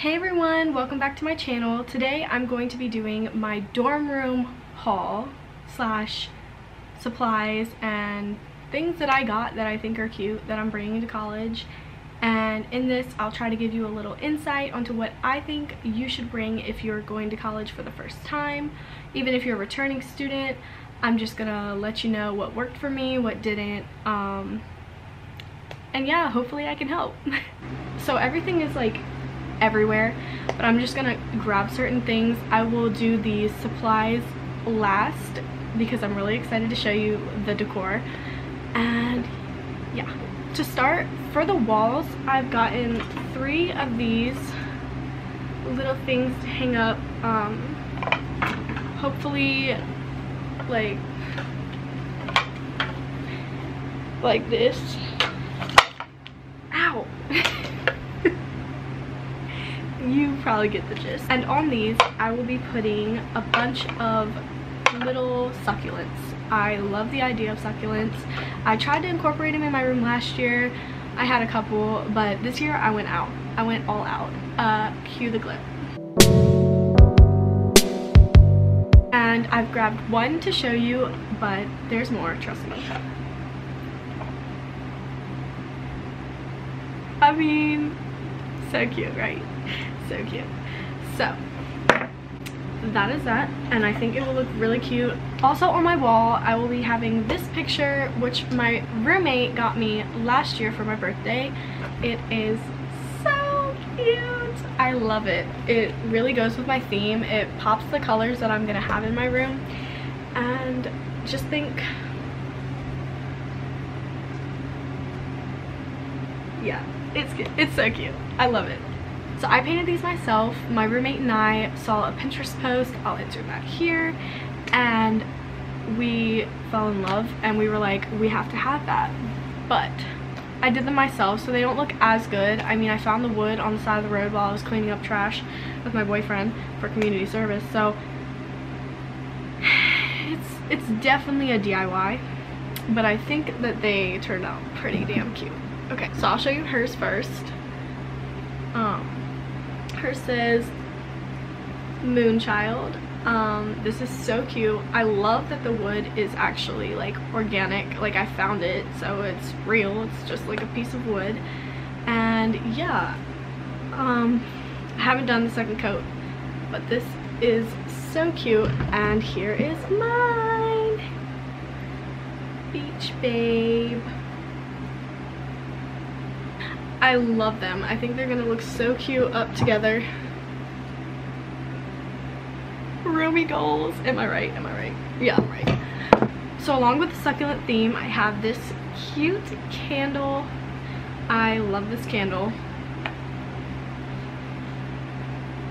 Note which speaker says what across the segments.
Speaker 1: Hey everyone, welcome back to my channel. Today I'm going to be doing my dorm room haul slash supplies and things that I got that I think are cute that I'm bringing to college. And in this, I'll try to give you a little insight onto what I think you should bring if you're going to college for the first time. Even if you're a returning student, I'm just gonna let you know what worked for me, what didn't. Um, and yeah, hopefully I can help. so everything is like everywhere, but I'm just gonna grab certain things. I will do the supplies last because I'm really excited to show you the decor. And yeah, to start, for the walls, I've gotten three of these little things to hang up. Um, hopefully, like, like this. Ow! probably get the gist. And on these, I will be putting a bunch of little succulents. I love the idea of succulents. I tried to incorporate them in my room last year. I had a couple, but this year I went out. I went all out. Uh, cue the clip. And I've grabbed one to show you, but there's more, trust me. I mean, so cute, right? So cute. So, that is that and I think it will look really cute. Also on my wall I will be having this picture which my roommate got me last year for my birthday. It is so cute. I love it. It really goes with my theme. It pops the colors that I'm gonna have in my room and just think yeah it's it's so cute. I love it. So I painted these myself. My roommate and I saw a Pinterest post, I'll insert that here, and we fell in love and we were like, we have to have that. But I did them myself so they don't look as good. I mean, I found the wood on the side of the road while I was cleaning up trash with my boyfriend for community service. So it's, it's definitely a DIY, but I think that they turned out pretty damn cute. Okay, so I'll show you hers first. Um, her says Moonchild. Um, this is so cute. I love that the wood is actually like organic. Like I found it, so it's real. It's just like a piece of wood. And yeah, um, I haven't done the second coat, but this is so cute. And here is mine. Beach Babe. I love them. I think they're gonna look so cute up together. Ruby goals. Am I right? Am I right? Yeah, I'm right. So along with the succulent theme, I have this cute candle. I love this candle.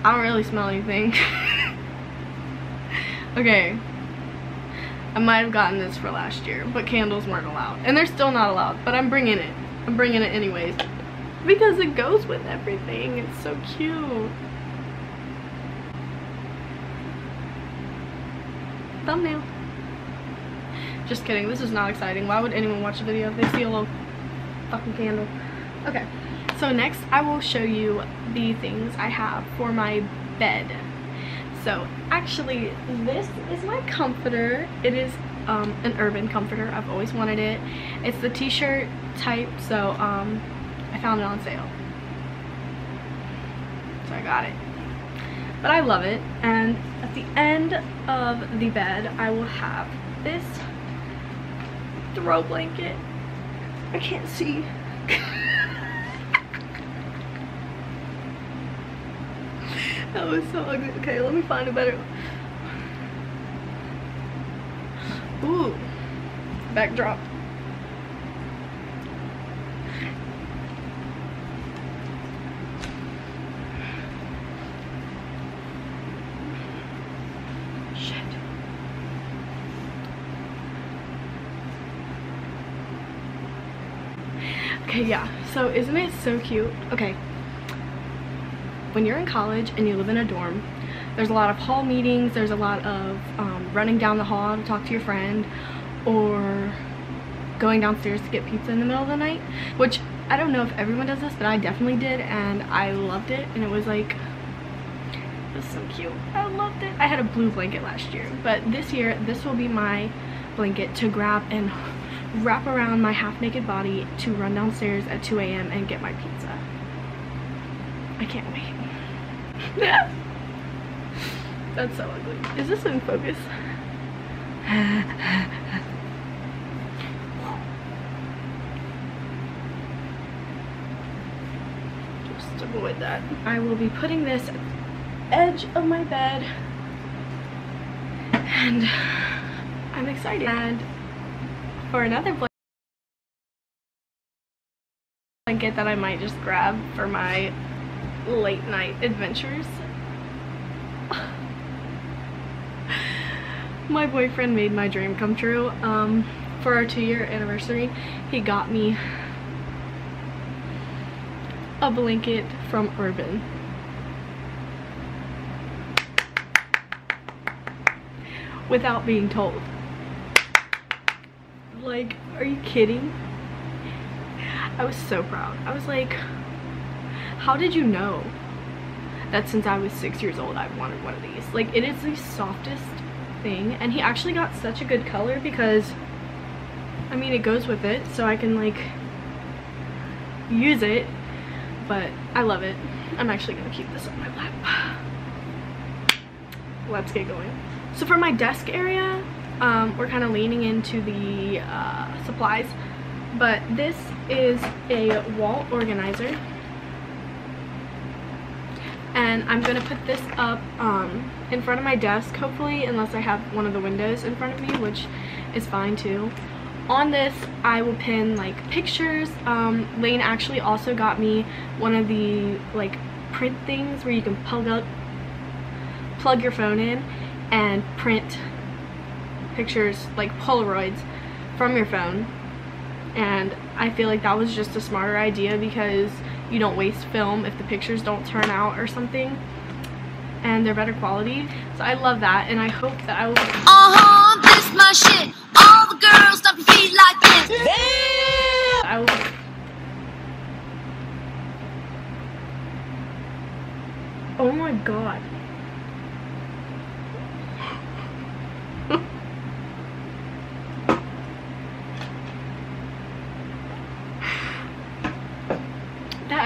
Speaker 1: I don't really smell anything. okay. I might have gotten this for last year, but candles weren't allowed. And they're still not allowed, but I'm bringing it. I'm bringing it anyways because it goes with everything. It's so cute. Thumbnail. Just kidding. This is not exciting. Why would anyone watch a video if they see a little fucking candle? Okay. So next I will show you the things I have for my bed. So actually this is my comforter. It is um, an urban comforter. I've always wanted it. It's the t-shirt type. So um, I found it on sale. So I got it. But I love it. And at the end of the bed, I will have this throw blanket. I can't see. that was so ugly. Okay, let me find a better Ooh. Backdrop. Okay, yeah. So isn't it so cute? Okay. When you're in college and you live in a dorm, there's a lot of hall meetings, there's a lot of um, running down the hall to talk to your friend, or going downstairs to get pizza in the middle of the night, which I don't know if everyone does this, but I definitely did and I loved it and it was like it was so cute. I loved it. I had a blue blanket last year, but this year this will be my blanket to grab and wrap around my half naked body to run downstairs at 2 a.m. and get my pizza. I can't wait. That's so ugly. Is this in focus? Just avoid that. I will be putting this at the edge of my bed and I'm excited. And for another blanket that I might just grab for my late night adventures. my boyfriend made my dream come true. Um, for our two year anniversary, he got me a blanket from Urban. Without being told. Like, are you kidding? I was so proud. I was like, how did you know that since I was six years old I wanted one of these? Like, it is the softest thing. And he actually got such a good color because, I mean, it goes with it. So I can, like, use it. But I love it. I'm actually going to keep this on my lap. Let's get going. So for my desk area, um, we're kind of leaning into the uh, supplies. But this is a wall organizer and I'm gonna put this up um, in front of my desk hopefully unless I have one of the windows in front of me which is fine too on this I will pin like pictures um, Lane actually also got me one of the like print things where you can plug up plug your phone in and print pictures like Polaroids from your phone. And I feel like that was just a smarter idea because you don't waste film if the pictures don't turn out or something. And they're better quality. So I love that and I hope that I will uh-huh this my shit. All the girls stop your feet like this. I will Oh my god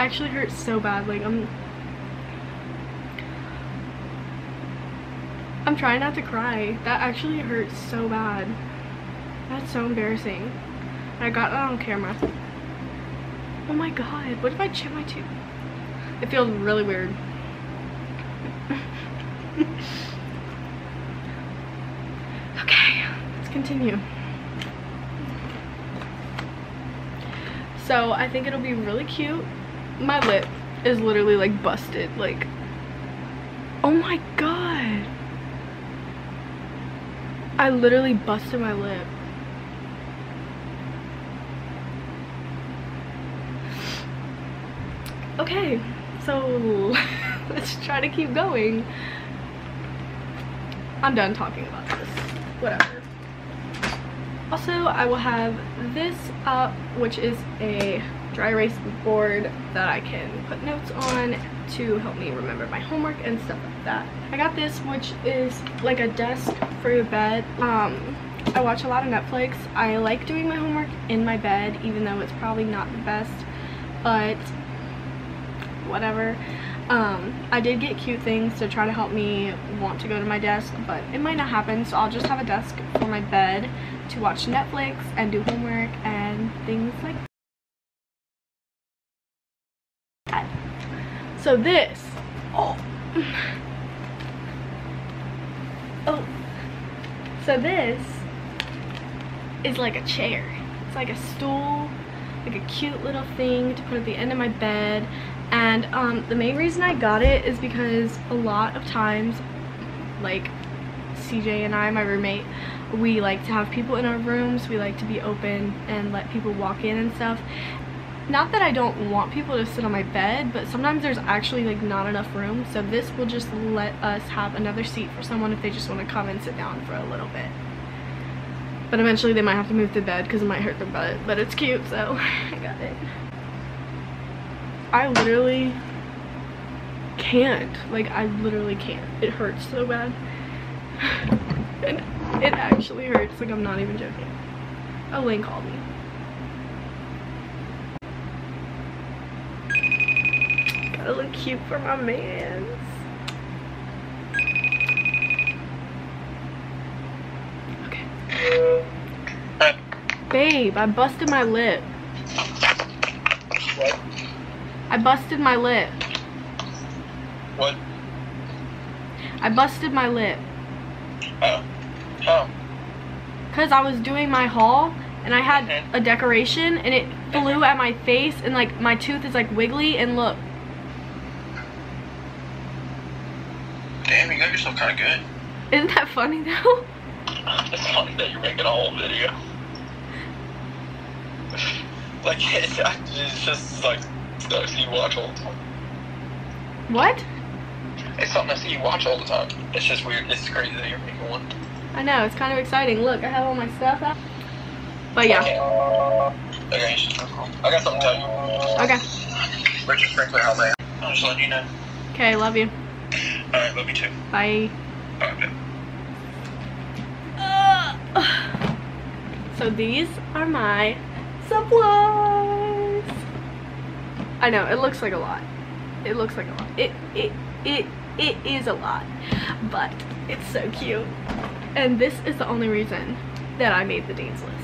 Speaker 1: actually hurts so bad. Like, I'm... I'm trying not to cry. That actually hurts so bad. That's so embarrassing. I got that on camera. Oh my god, what if I chip my tooth? It feels really weird. okay, let's continue. So I think it'll be really cute my lip is literally like busted like oh my god. I literally busted my lip. Okay so let's try to keep going. I'm done talking about this. Whatever. Also I will have this up which is a dry erase board that I can put notes on to help me remember my homework and stuff like that. I got this which is like a desk for your bed. Um, I watch a lot of Netflix. I like doing my homework in my bed even though it's probably not the best but whatever. Um, I did get cute things to try to help me want to go to my desk but it might not happen so I'll just have a desk for my bed to watch Netflix and do homework and things like that. So this, oh, oh, so this is like a chair. It's like a stool, like a cute little thing to put at the end of my bed. And um, the main reason I got it is because a lot of times, like CJ and I, my roommate, we like to have people in our rooms. We like to be open and let people walk in and stuff not that I don't want people to sit on my bed, but sometimes there's actually like not enough room. So this will just let us have another seat for someone if they just want to come and sit down for a little bit. But eventually they might have to move the bed because it might hurt their butt. But it's cute, so I got it. I literally can't. Like, I literally can't. It hurts so bad. and it actually hurts. Like, I'm not even joking. Lane called me. Gotta look cute for my mans. Okay. Babe, I busted my lip.
Speaker 2: What?
Speaker 1: I busted my lip.
Speaker 2: What?
Speaker 1: I busted my lip.
Speaker 2: Oh. Oh.
Speaker 1: Because I was doing my haul and I had
Speaker 2: Mhm.
Speaker 1: a decoration and it flew at my face and like my tooth is like wiggly and look.
Speaker 2: Damn, you got yourself kind of good.
Speaker 1: Isn't that funny though?
Speaker 2: It's funny that you're making a whole video. like, it's, it's just like stuff you watch all the time.
Speaker 1: What?
Speaker 2: It's something I see you watch all the time. It's just weird. It's crazy that you're making one.
Speaker 1: I know, it's kind of exciting. Look, I have all my stuff out. But yeah,
Speaker 2: Okay, I got something to tell you.
Speaker 1: okay.
Speaker 2: Richard Sprinkler, how they? I'm just letting you know.
Speaker 1: Okay, love you.
Speaker 2: Alright, love you too.
Speaker 1: Bye. So these are my supplies. I know, it looks like a lot. It looks like a lot. It it it it is a lot. But it's so cute. And this is the only reason that I made the Dean's list.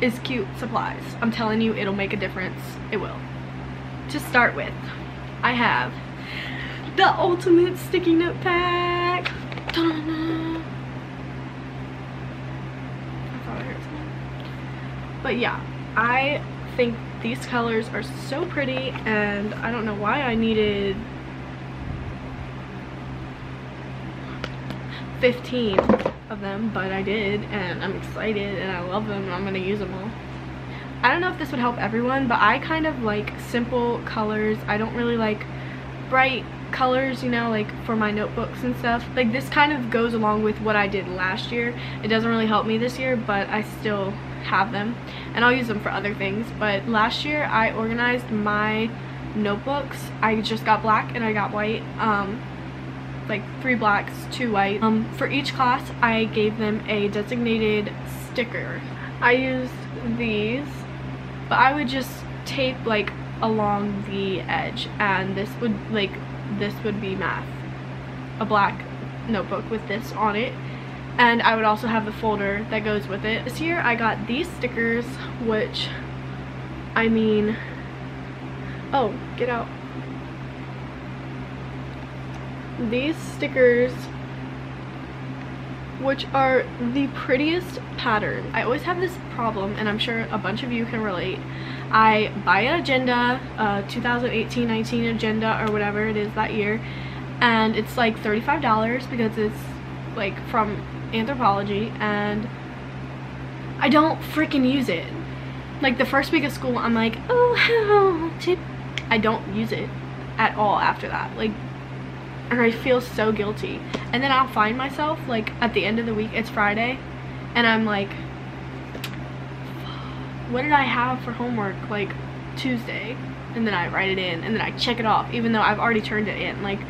Speaker 1: Is cute supplies. I'm telling you it'll make a difference. It will. To start with, I have the ultimate sticky note pack. Heard something. But yeah, I think these colors are so pretty and I don't know why I needed 15 of them, but I did and I'm excited and I love them and I'm gonna use them all. I don't know if this would help everyone, but I kind of like simple colors. I don't really like bright colors, you know, like for my notebooks and stuff. Like this kind of goes along with what I did last year. It doesn't really help me this year, but I still have them and I'll use them for other things. But last year I organized my notebooks. I just got black and I got white. Um, like three blacks, two white. Um, for each class, I gave them a designated sticker. I used these, but I would just tape like along the edge and this would like this would be math a black notebook with this on it and I would also have the folder that goes with it this year I got these stickers which I mean oh get out these stickers which are the prettiest pattern. I always have this problem and I'm sure a bunch of you can relate. I buy an agenda, a 2018-19 agenda or whatever it is that year and it's like $35 because it's like from Anthropologie and I don't freaking use it. Like the first week of school I'm like, oh, to... I don't use it at all after that. Like and I feel so guilty. And then I'll find myself like at the end of the week, it's Friday, and I'm like, what did I have for homework like Tuesday? And then I write it in and then I check it off even though I've already turned it in. Like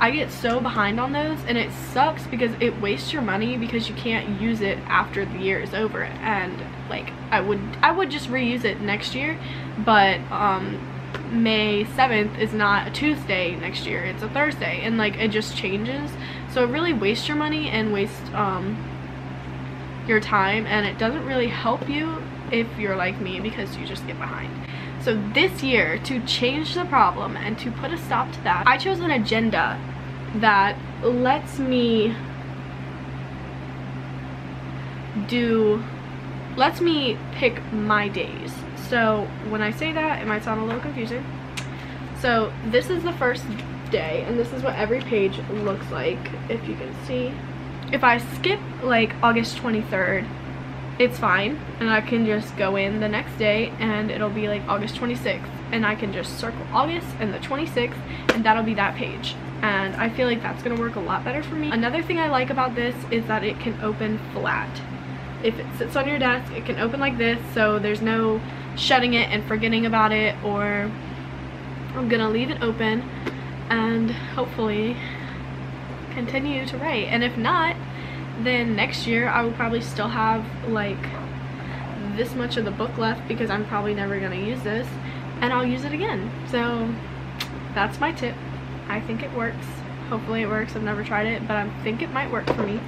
Speaker 1: I get so behind on those and it sucks because it wastes your money because you can't use it after the year is over and like I would I would just reuse it next year but um May 7th is not a Tuesday next year, it's a Thursday, and like it just changes. So it really wastes your money and wastes um, your time, and it doesn't really help you if you're like me because you just get behind. So this year, to change the problem and to put a stop to that, I chose an agenda that lets me do, lets me pick my days. So when I say that, it might sound a little confusing. So this is the first day, and this is what every page looks like, if you can see. If I skip like August 23rd, it's fine, and I can just go in the next day, and it'll be like August 26th, and I can just circle August and the 26th, and that'll be that page. And I feel like that's gonna work a lot better for me. Another thing I like about this is that it can open flat. If it sits on your desk, it can open like this, so there's no shutting it and forgetting about it or I'm gonna leave it open and hopefully continue to write. And if not, then next year I will probably still have like this much of the book left because I'm probably never gonna use this and I'll use it again. So that's my tip. I think it works. Hopefully it works. I've never tried it, but I think it might work for me.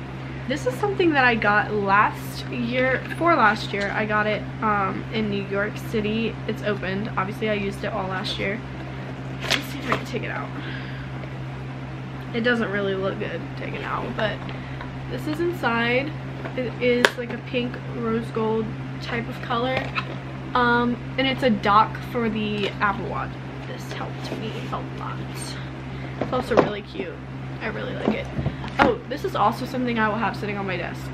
Speaker 1: This is something that I got last year, for last year. I got it um, in New York City. It's opened. Obviously I used it all last year. Let's see if I can take it out. It doesn't really look good taken out, but this is inside. It is like a pink rose gold type of color. Um, and it's a dock for the Apple Watch. This helped me a lot. It's also really cute. I really like it. Oh, this is also something I will have sitting on my desk.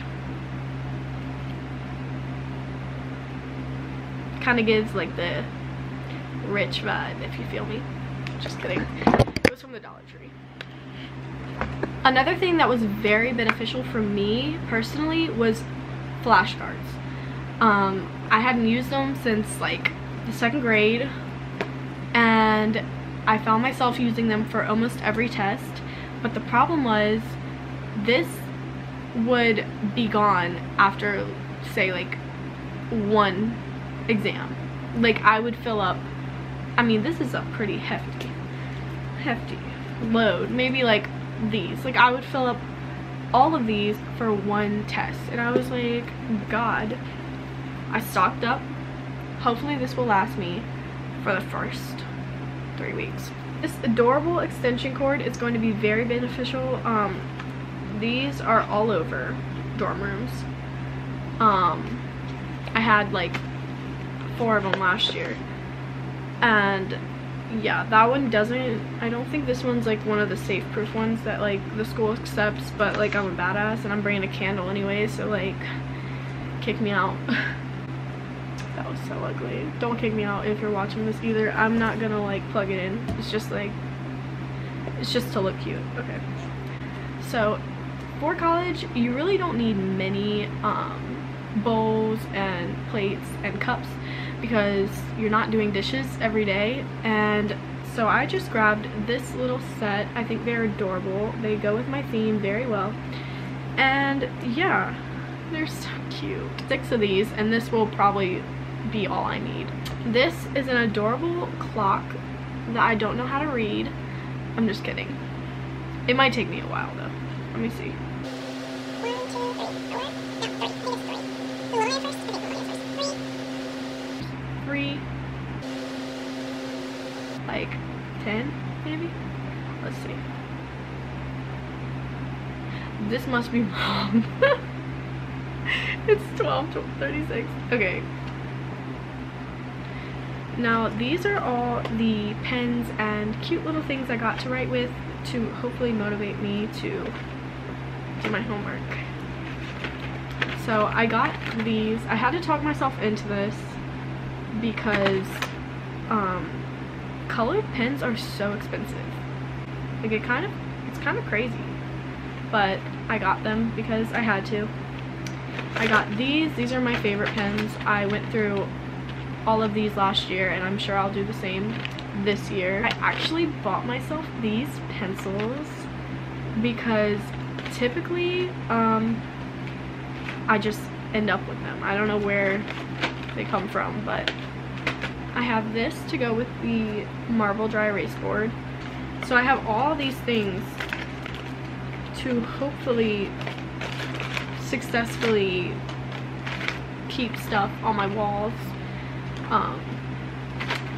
Speaker 1: Kind of gives like the rich vibe, if you feel me. Just kidding. It was from the Dollar Tree. Another thing that was very beneficial for me personally was flashcards. Um, I hadn't used them since like the second grade and I found myself using them for almost every test but the problem was this would be gone after say like one exam like I would fill up I mean this is a pretty hefty hefty load maybe like these. Like I would fill up all of these for one test. And I was like god. I stocked up. Hopefully this will last me for the first three weeks. This adorable extension cord is going to be very beneficial. Um these are all over dorm rooms. Um I had like four of them last year. And yeah that one doesn't i don't think this one's like one of the safe proof ones that like the school accepts but like i'm a badass and i'm bringing a candle anyway so like kick me out. That was so ugly. Don't kick me out if you're watching this either. I'm not gonna like plug it in. It's just like it's just to look cute. Okay. So for college you really don't need many um bowls and plates and cups because you're not doing dishes every day and so I just grabbed this little set. I think they're adorable. They go with my theme very well. And yeah, they're so cute. Six of these and this will probably be all I need. This is an adorable clock that I don't know how to read. I'm just kidding. It might take me a while though. Let me see. Three, like 10 maybe? Let's see. This must be wrong. it's 12, 12, 36. Okay. Now these are all the pens and cute little things I got to write with to hopefully motivate me to do my homework. So I got these. I had to talk myself into this because um, colored pens are so expensive. Like it kind of, it's kind of crazy. But I got them because I had to. I got these. These are my favorite pens. I went through all of these last year and I'm sure I'll do the same this year. I actually bought myself these pencils because typically um, I just end up with them. I don't know where they come from, but I have this to go with the marble dry erase board. So I have all these things to hopefully successfully keep stuff on my walls. Um,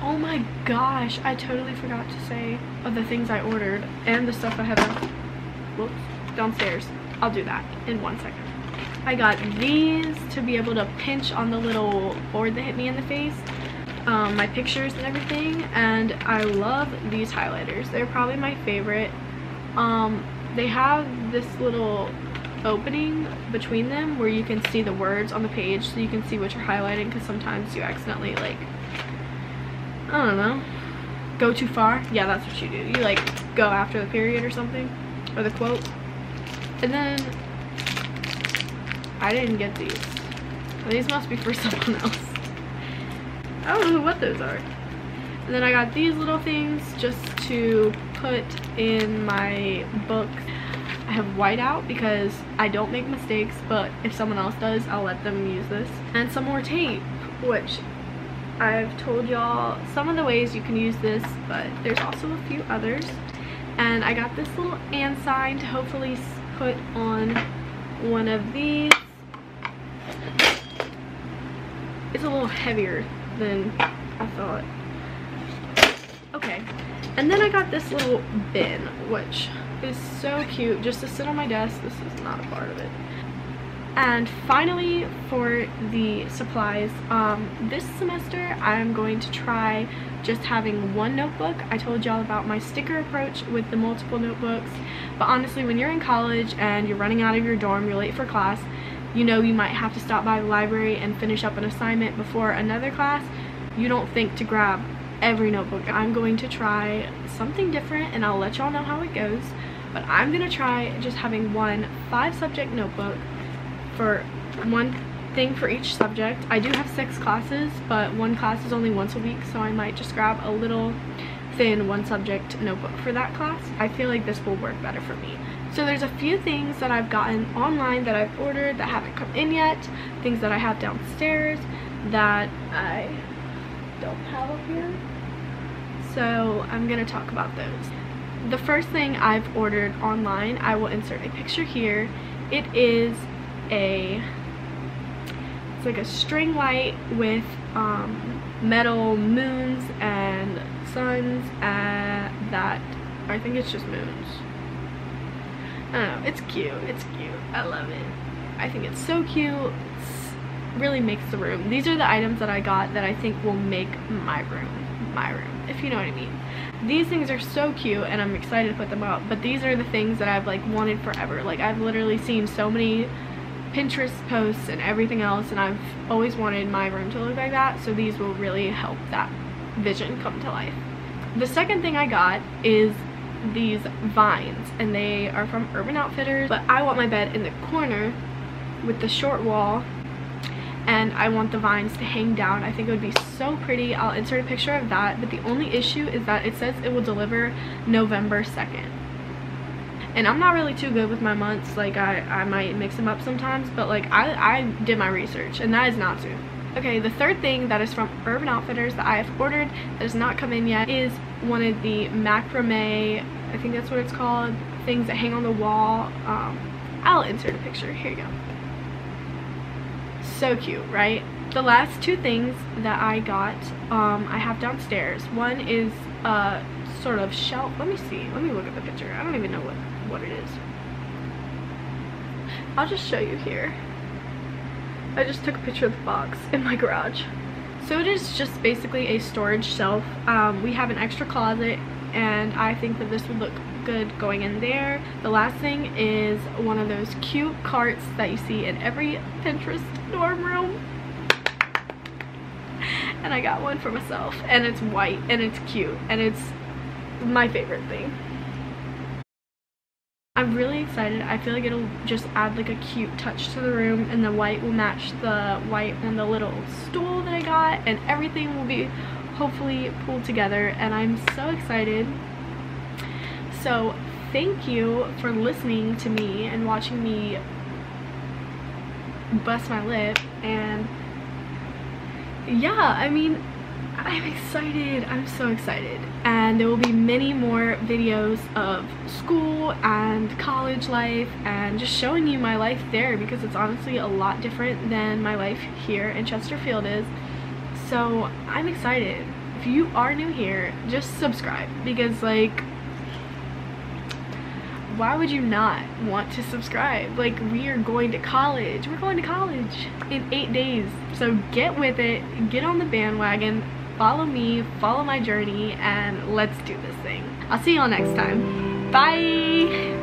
Speaker 1: oh my gosh, I totally forgot to say of the things I ordered and the stuff I have whoops, downstairs. I'll do that in one second. I got these to be able to pinch on the little board that hit me in the face. Um, my pictures and everything and I love these highlighters. They're probably my favorite. Um, they have this little opening between them where you can see the words on the page so you can see what you're highlighting because sometimes you accidentally like I don't know go too far yeah that's what you do you like go after the period or something or the quote and then I didn't get these. These must be for someone else. I don't know what those are. And then I got these little things just to put in my books. I have whiteout because I don't make mistakes, but if someone else does, I'll let them use this. And some more tape, which I've told y'all some of the ways you can use this, but there's also a few others. And I got this little and sign to hopefully put on one of these. It's a little heavier than I thought. Okay, and then I got this little bin, which is so cute just to sit on my desk. This is not a part of it. And finally, for the supplies, um, this semester I'm going to try just having one notebook. I told y'all about my sticker approach with the multiple notebooks. But honestly, when you're in college and you're running out of your dorm, you're late for class, you know you might have to stop by the library and finish up an assignment before another class, you don't think to grab every notebook. I'm going to try something different and I'll let y'all know how it goes. But I'm to try just having one five subject notebook for one thing for each subject. I do have six classes, but one class is only once a week, so I might just grab a little thin one subject notebook for that class. I feel like this will work better for me. So there's a few things that I've gotten online that I've ordered that haven't come in yet, things that I have downstairs that I don't have up here. So I'm gonna talk about those. The first thing I've ordered online, I will insert a picture here. It is a it's like a string light with um, metal moons and suns uh, that I think it's just moons Know it's cute it's cute I love it. I think it's so cute it's, really makes the room. These are the items that I got that I think will make my room my room if you know what I mean. These things are so cute and I'm excited to put them up but these are the things that I've like wanted forever. Like I've literally seen so many Pinterest posts and everything else and I've always wanted my room to look like that so these will really help that vision come to life. The second thing I got is these vines and they are from Urban Outfitters but I want my bed in the corner with the short wall and I want the vines to hang down. I think it would be so pretty. I'll insert a picture of that but the only issue is that it says it will deliver November 2nd and I'm not really too good with my months like I, I might mix them up sometimes but like I, I did my research and that is not soon okay the third thing that is from Urban Outfitters that I have ordered that has not come in yet is one of the macrame I think that's what it's called things that hang on the wall. Um, I'll insert a picture. Here you go. So cute right? The last two things that I got um, I have downstairs. One is a sort of shelf let me see let me look at the picture. I don't even know what what it is. I'll just show you here. I just took a picture of the box in my garage. So it is just basically a storage shelf. Um, we have an extra closet and I think that this would look good going in there. The last thing is one of those cute carts that you see in every Pinterest dorm room. And I got one for myself and it's white and it's cute and it's my favorite thing. I'm really excited. I feel like it'll just add like a cute touch to the room and the white will match the white on the little stool that I got and everything will be hopefully pulled together and I'm so excited. So thank you for listening to me and watching me bust my lip and yeah, I mean, I'm excited. I'm so excited. And there will be many more videos of school and college life and just showing you my life there because it's honestly a lot different than my life here in Chesterfield is. So I'm excited. If you are new here, just subscribe because like why would you not want to subscribe? Like, we are going to college. We're going to college in eight days. So get with it. Get on the bandwagon follow me, follow my journey, and let's do this thing. I'll see y'all next time. Bye!